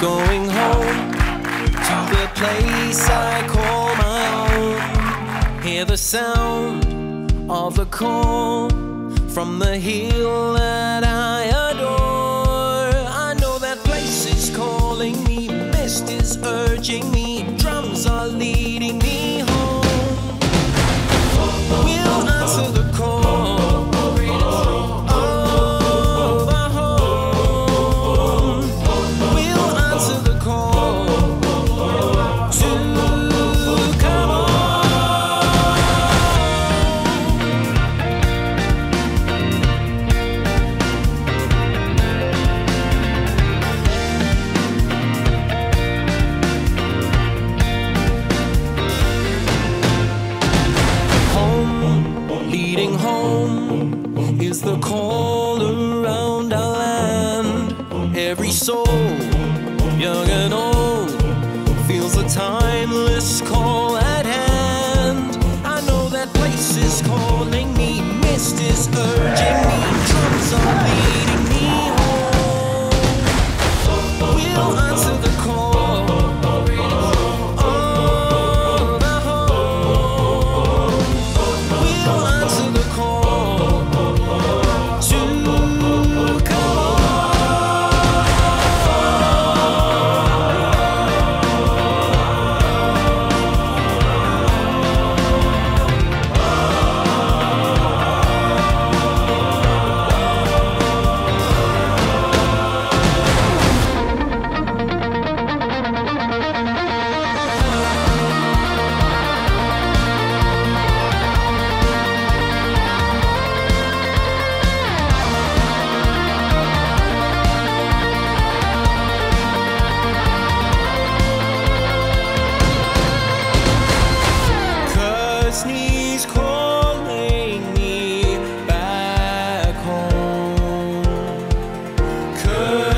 Going home to the place I call my own. Hear the sound of the call from the hill that I adore. The call around our land. Every soul, young and old, feels a timeless call at hand. I know that place is calling